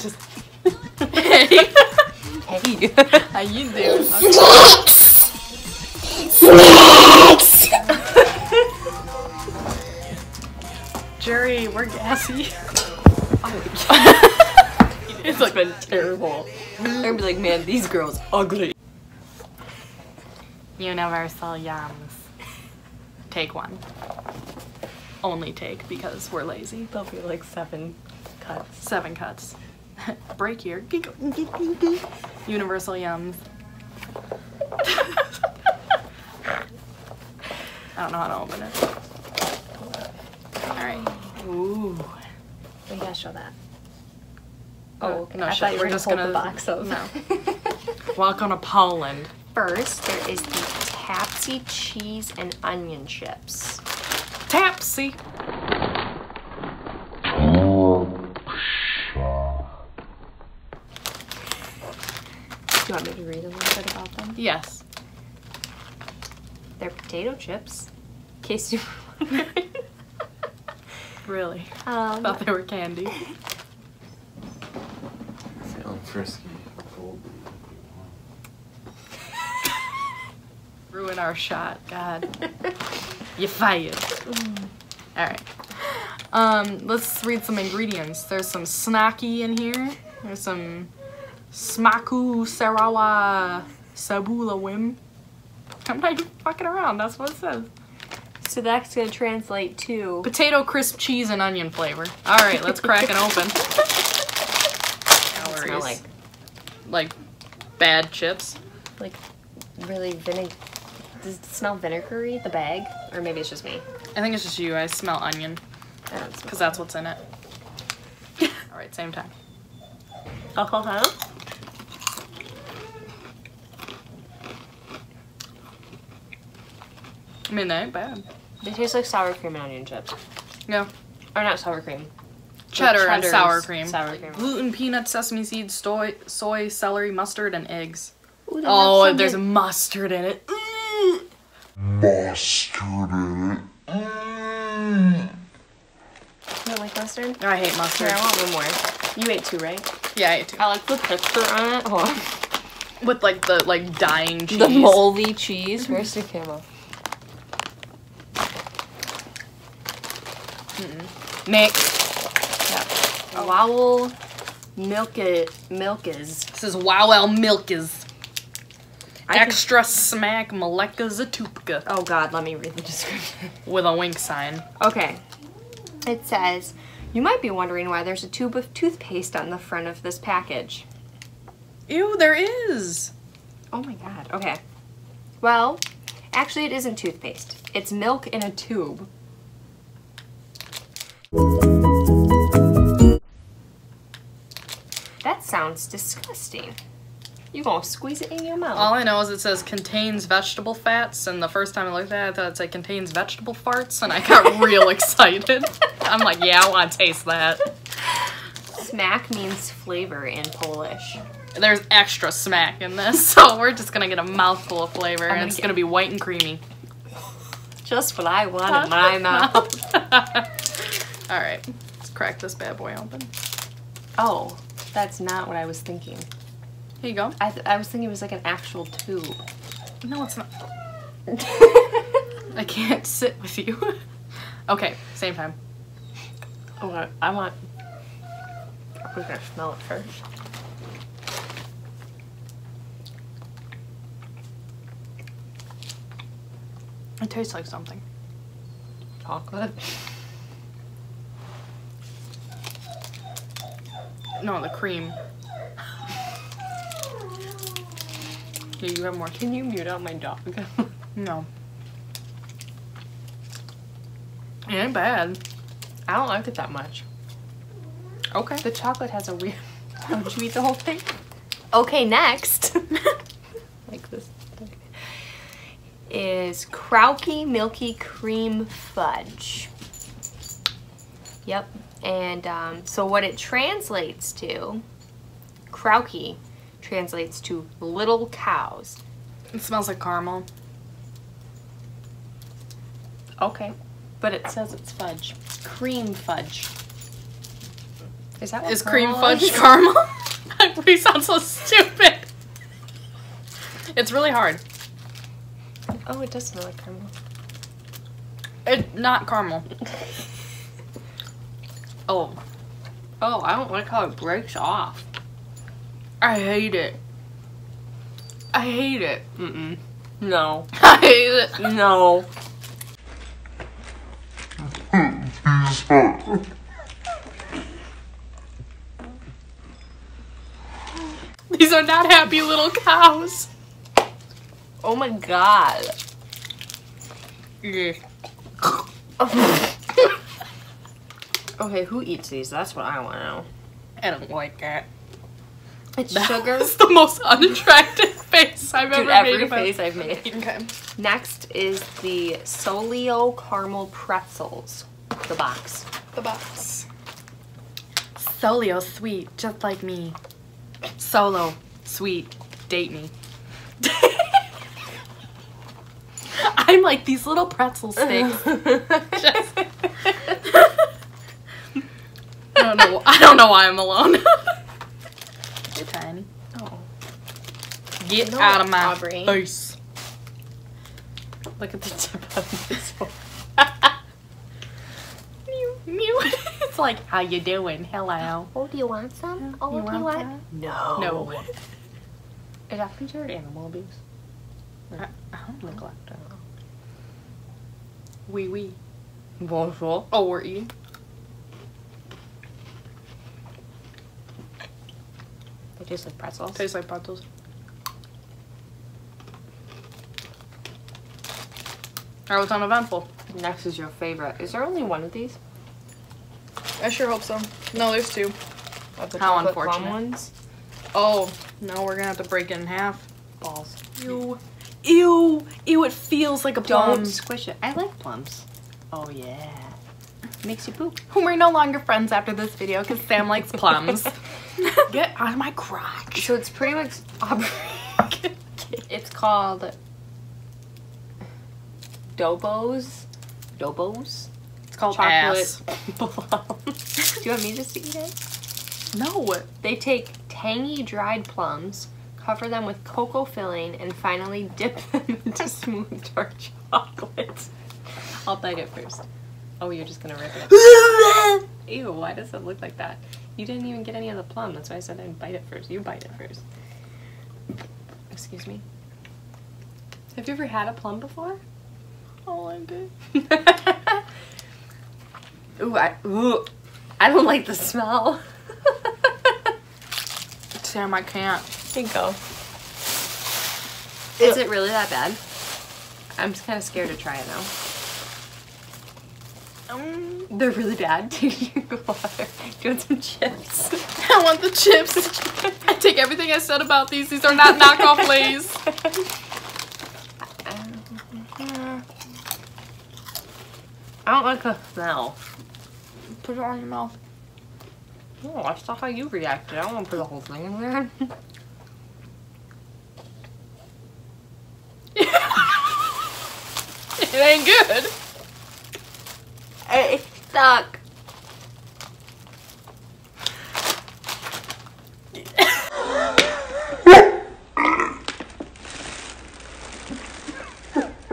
just. Hey, Hey. how you doing? Jerry, we're gassy. it's like been terrible. I'm gonna be like, man, these girls ugly. Universal yums. Take one. Only take because we're lazy. There'll be like seven cuts. Seven cuts. Break here. Universal yums. I don't know how to open it. Alright. Ooh. We gotta show that. Uh, oh, okay. no I shit, thought you we're just gonna gonna- hold the box of. No. Welcome to Poland. First, there is the Tapsy cheese and onion chips. Tapsy. Do you want me to read a little bit about them? Yes. They're potato chips. In case you were wondering. Really. um, Thought they were candy. Feeling frisky. Ruin our shot. God. You fired. Alright. Um, let's read some ingredients. There's some snacky in here. There's some smaku sarawa sabula wim. I'm not even fucking around. That's what it says. so that's gonna translate to Potato crisp cheese and onion flavor. Alright, let's crack it open. Smell like Like bad chips. like really vinegar. Does it smell vinegary? The bag, or maybe it's just me. I think it's just you. I smell onion. I don't smell. Because that's what's in it. Alright, same time. Oh, I mean, they ain't bad. They taste like sour cream and onion chips. Yeah. Or not sour cream. Cheddar and sour cream. sour cream. Gluten, peanut, sesame seeds, soy, soy, celery, mustard, and eggs. Ooh, Oh, have there's good- mustard in it. Mm. Mustard in it. Mm. You don't like mustard? I hate Here, mustard. I want one more. You ate two, right? Yeah, I ate two. I like the picture on it. Hold on. With like the like dying cheese. The moldy cheese. Where's the camera? Mm-hmm. Mix. Yeah. Wow. Milk it. Milk is. This is Wow Milkis. I could- Extra smack Maleka Zatupka. Oh God, let me read the description. With a wink sign. Okay. It says, you might be wondering why there's a tube of toothpaste on the front of this package. Ew, there is. Oh my God. Okay. Well, actually, it isn't toothpaste. It's milk in a tube. That sounds disgusting. You gonna squeeze it in your mouth? All I know is it says contains vegetable fats, and the first time I looked at it, I thought it said contains vegetable farts, and I got real excited. I'm like, yeah, I want to taste that. Smack means flavor in Polish. There's extra smack in this, so we're just gonna get a mouthful of flavor, and it's get- gonna be white and creamy. Just what I want in my mouth. All right, let's crack this bad boy open. Oh, that's not what I was thinking. Here you go. I, th- I was thinking it was like an actual tube. No, it's not. I can't sit with you. okay, same time. Oh, okay, I want. We're gonna smell it first. It tastes like something. Chocolate. No, the cream. Here, you have more. Can you mute out my dog? No. It ain't bad. I don't like it that much. Okay. The chocolate has a weird. Don't you eat the whole thing? Okay, next. like this. Is Krauky Milky Cream Fudge. Yep. And um, so what it translates to, Krauky translates to little cows. It smells like caramel. Okay. But it says it's fudge. Cream fudge. Is that what is cream fudge is? caramel. we sound so stupid. It's really hard. Oh, it does smell like caramel. It not caramel. Oh, Oh, I don't like how it breaks off. I hate it. I hate it. Mm-mm. No. I hate it. No. These are These are not happy little cows. Oh my god. Okay, who eats these? That's what I want to know. I don't like that. It's That sugar. was the most unattractive face I've Dude, ever made. every face I've made. Okay. Next is the Solio caramel pretzels. The box. The box. Solio sweet, just like me. Solo sweet, date me. I'm like these little pretzel sticks. Just- don't know. I don't know why I'm alone. You're tiny. oh. Get No, out of my Aubrey. face. Look at the tip of this one. Mew, mew. it's like, how you doing? Hello. Oh, do you want some? Oh, You do you want want? No. No. Is that considered animal abuse? I, I don't neglect her. Oh. Wee wee. Bonjour. Oh, we're eating. They taste like pretzels. Tastes like pretzels. That was uneventful. Next is your favorite. Is there only one of these? I sure hope so. No, there's two. Of the How chocolate plum unfortunate. ones? Oh, no, we're gonna have to break it in half. Balls. Ew. Ew. Ew, it feels like a plum. Don't squish it. I like plums. Oh yeah. Makes you poop. We're no longer friends after this video because Sam likes plums. Get out of my crotch. So it's pretty much It's called Dobos. Dobos. It's called Chocolate Do you want me just to eat it? No. They take tangy dried plums, cover them with cocoa filling, and finally dip them into smooth dark chocolate. I'll bite it first. Oh, you're just gonna rip it. Ew, why does it look like that? You didn't even get any of the plum. That's why I said I'd bite it first. You bite it first. Excuse me. Have you ever had a plum before? Oh, I did. ooh, I, ooh, I don't like the smell. Sam, I can't. Here you go. Is it really that bad? I'm just kind of scared to try it now. Um, They're really bad. Do you drink water? Do you want some chips? I want the chips. I take everything I said about these. These are not knockoff Lay's. I don't like the smell. Put it on your mouth. Oh, I saw how you reacted. I don't want to put the whole thing in there. It ain't good. It's stuck. You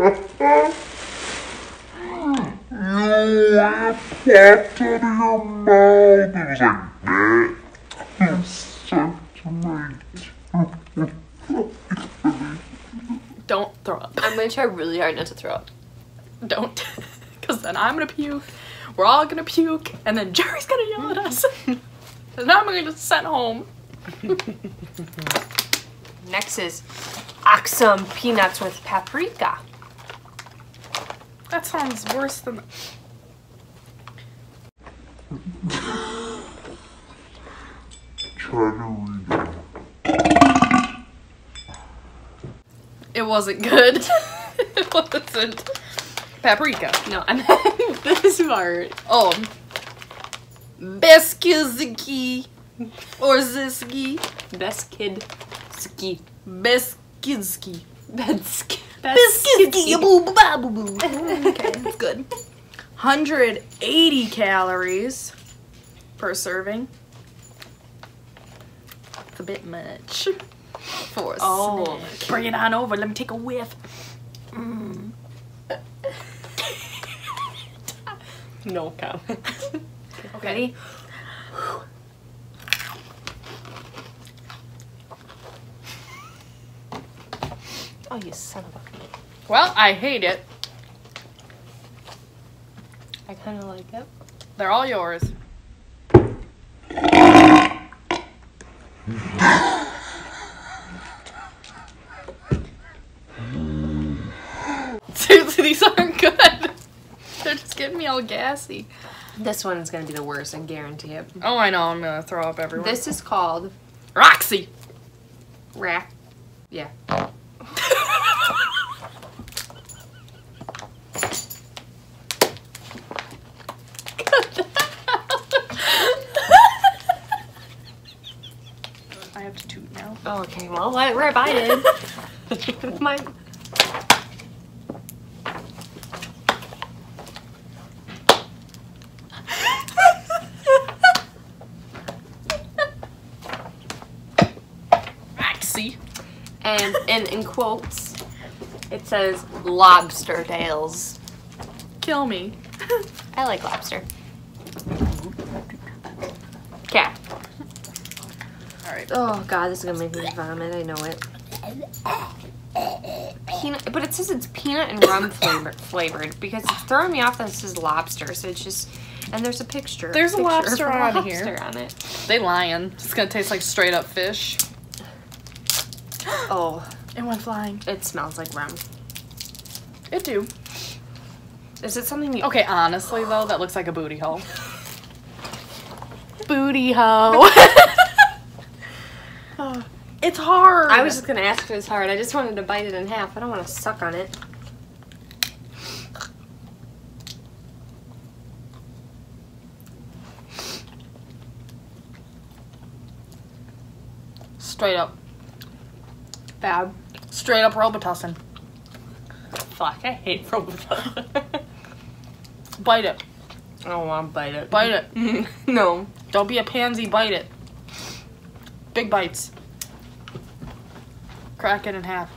went popped out of your mouth. It was like that. It's so great. Don't throw up. I'm gonna try really hard not to throw up. Don't. Because then I'm gonna puke. We're all gonna puke. And then Jerry's gonna yell at us. and then I'm gonna get sent home. Next is Aksam peanuts with paprika. That sounds worse than. Try to it. It wasn't good. it wasn't. Paprika. No, I'm this part. Oh. Beskizki. Or Ziski. Best kid ski. Beskizki. Best Beskizki. Boo boo ba, boo boo. Okay, that's good. 180 calories per serving. It's a bit much for a Oh. snack. Bring it on over. Let me take a whiff. No comment. Okay. Ready? Oh, you son of a. Well, I hate it. I kind of like it. They're all yours. Seriously, these aren't good. Getting me all gassy. This one is gonna be the worst. I guarantee it. Oh, I know. I'm gonna throw up everywhere. This is called Roxy. rack. Yeah. I have to toot now. Oh, okay. Well, let rip. I did. My. Roxy. And in, in quotes, it says lobster tails. Kill me. I like lobster. Okay. All right. Oh god, this is gonna make me vomit. I know it. Peanut, but it says it's peanut and rum flavor, flavored because it's throwing me off that it says lobster. So it's just, and there's a picture. There's a picture of lobster on lobster here. on it. They lying. It's gonna taste like straight up fish. Oh, It went flying. it smells like rum. It do. Is it something you? Okay, honestly though, that looks like a booty hole. booty hole. Oh, it's hard. I was just gonna ask if it was hard. I just wanted to bite it in half. I don't want to suck on it. straight up, Bad. straight up Robitussin. Fuck, I hate Robitussin. Bite it. I don't want to bite it. Bite it. no. Don't be a pansy. Bite it. Big bites. Crack it in half.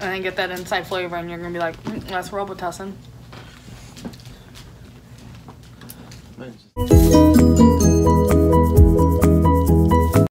And then get that inside flavor, and you're gonna be like, mm, "That's Robitussin." Men's